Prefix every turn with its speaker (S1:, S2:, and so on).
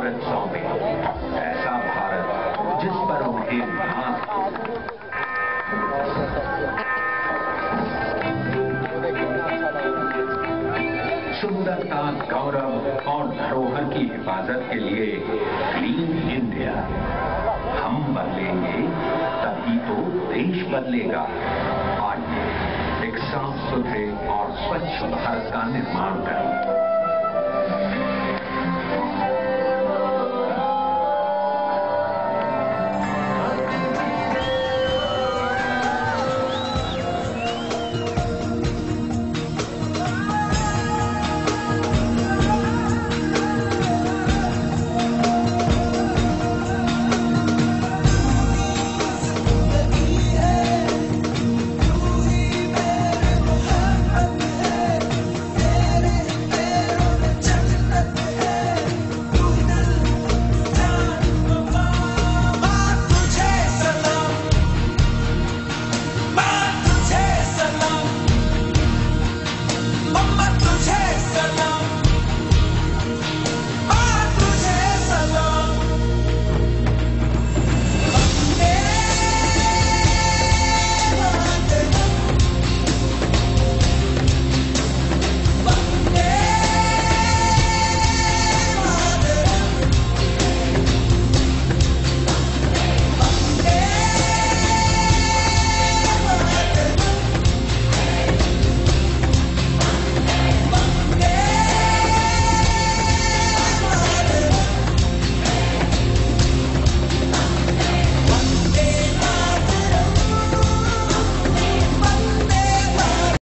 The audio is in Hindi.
S1: भारत सौंपे। ऐसा भारत जिस पर उन्हें नाज सुंदरता, गौरव और धरोहर की हिफाजत के लिए क्लीन इंडिया हम बदलेंगे, तभी तो देश बदलेगा। आइए एक साफ़ सुथरे और स्वच्छ भारत का निर्माण करें